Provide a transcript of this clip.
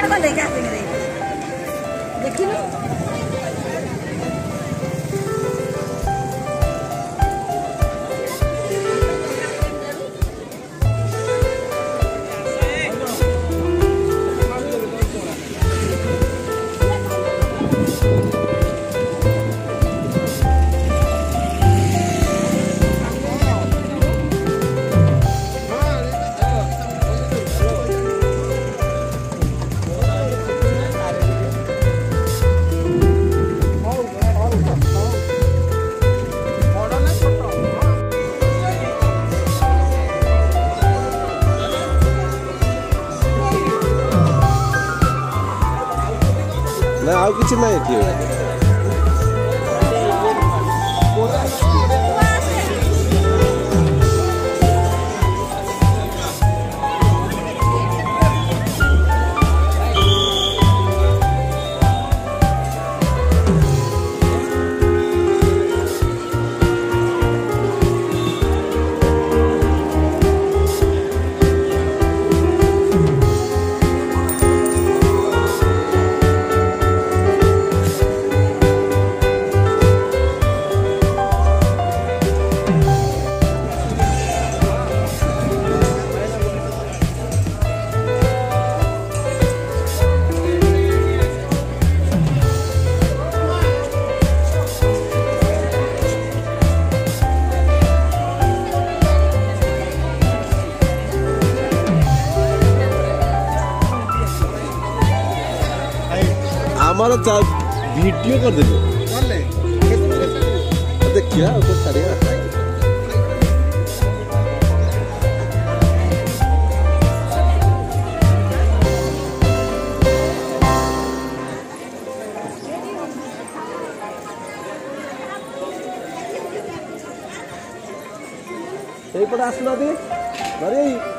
बड़ को देखा देखी না আর কিছু নাই কি हमारा साथ वीडियो कर दीजिए तो अरे क्या कुछ करेगा ସେଇପଟେ ଆସୁନାହାନ୍ତି ଧରି